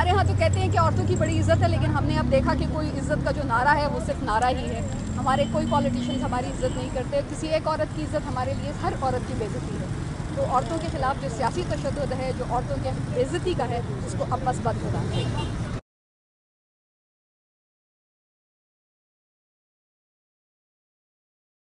हमारे यहाँ तो कहते हैं कि औरतों की बड़ी इज़्ज़त है, लेकिन हमने अब देखा कि कोई इज़्ज़त का जो नारा है वो सिर्फ़ नारा ही है। हमारे कोई पॉलिटिशियंस हमारी इज़्ज़त नहीं करते, किसी एक औरत की इज़्ज़त हमारे लिए हर औरत की बेजती है। तो औरतों के खिलाफ जो सियासी तशद है, जो औरतों के बेजती का है, उसको अब बस बंद होना चाहिए